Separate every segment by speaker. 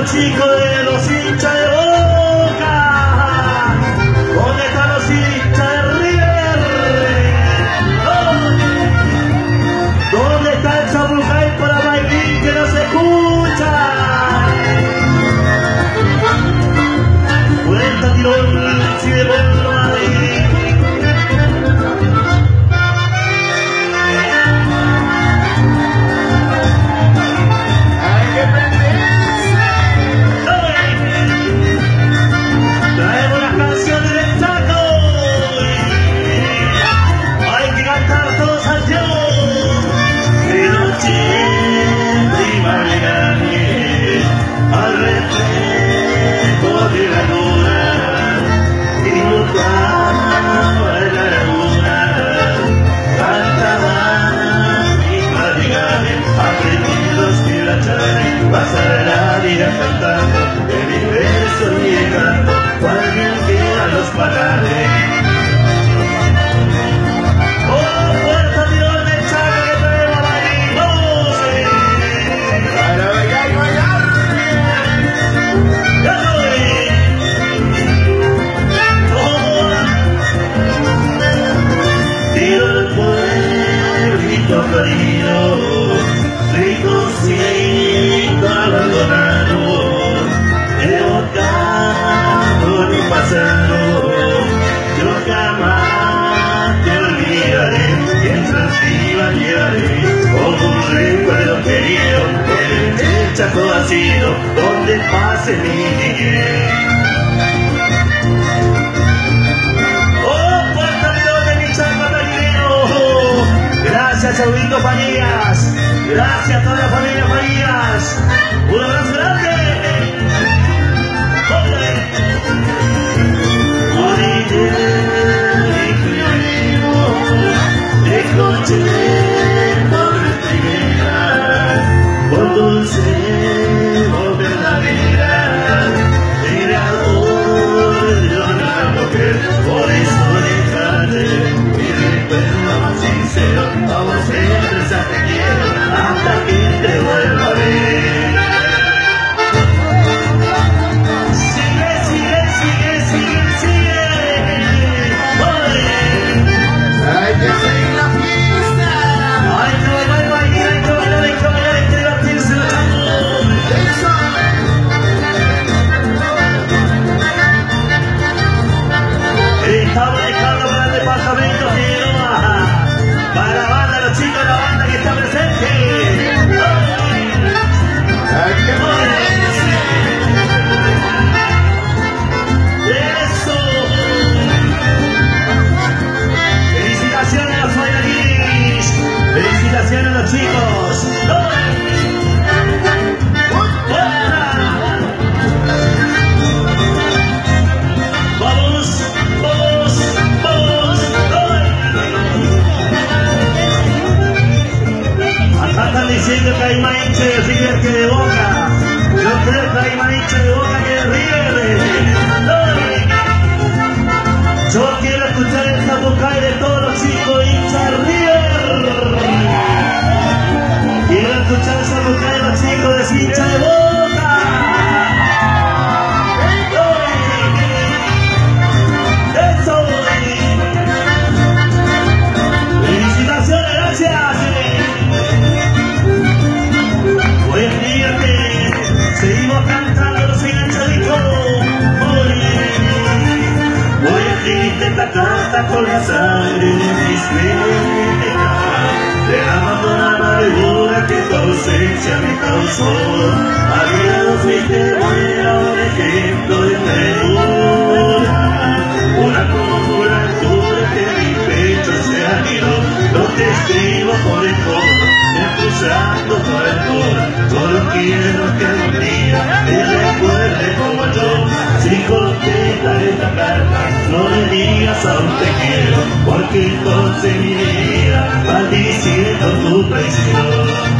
Speaker 1: los chicos de los hinchas de Dios, riconcito abandonado, evocado mi pasado, yo jamás te olvidaré, mientras viva llevaré, como un recuerdo querido, en el chaco vacío, donde pase mi Saudito Farías. Gracias a toda la familia Farías. Un abrazo grande. gente trataba con la sangre de mis venas Derramando la amargura que tu ausencia me causó. Adiós mi era un ejemplo de ternura. Una conjuratura que mi pecho se anidó Los testigos por el fondo, empujando por el cor Solo quiero que algún día te recuerde como yo. Si no le digas aún te quiero, porque entonces vida maldiciendo tu traición.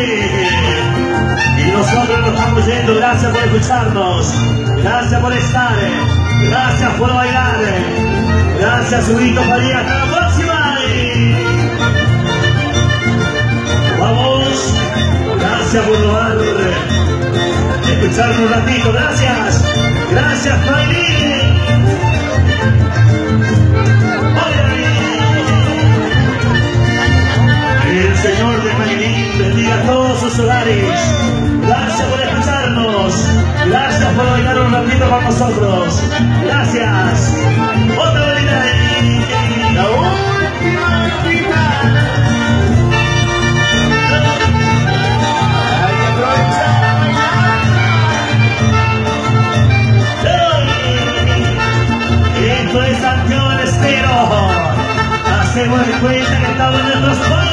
Speaker 1: Corte. Y nosotros nos estamos yendo. Gracias por escucharnos. Gracias por estar. Gracias por bailar. Gracias, Huguito Padilla. Hasta la próxima. Vamos. Gracias por robar. Escucharnos un ratito. Gracias. Gracias, Padilla. Con nosotros. Gracias. Otra bonita
Speaker 2: La última gatita. Hay que aprovechar a bailar.
Speaker 1: Esto es Santiago del Estero. Hacemos de cuenta que estamos en nuestros pueblos.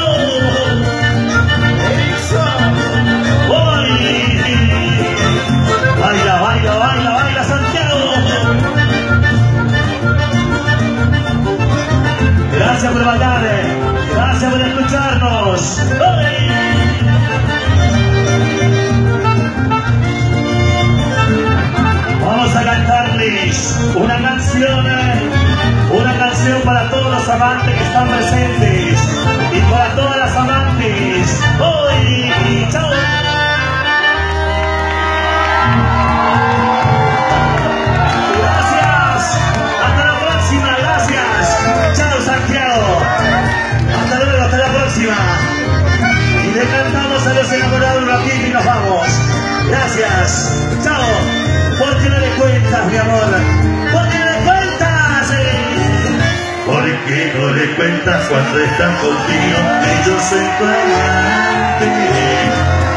Speaker 1: Gracias por escucharnos. No le cuentas cuando estás contigo que yo soy tu amante?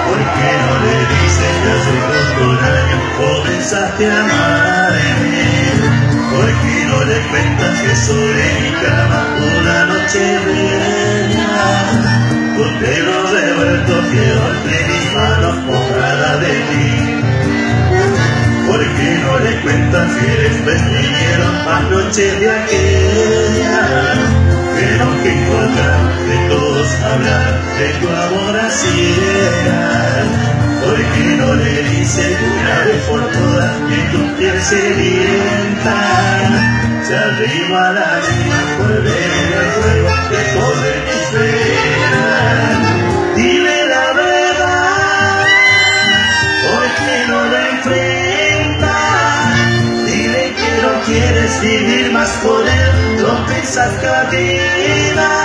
Speaker 1: ¿Por qué no le dices que hace poco un año comenzaste a amarme? ¿Por qué no le cuentas que sobre mi cama una noche bella? Tu pelo revuelto quedó entre mis manos mojada de ti. ¿Por qué no le cuentas que después vinieron más noches de aquella? Importa de todos hablar de tu amor a ciegas. ¿Por qué no le dices una vez por todas que tu piel sedienta se arriba la vida por ver el fuego que corre mis venas? Dime la verdad. ¿Por qué no lo enfrentas? Dile que no quieres vivir más con él, rompe esas cadenas.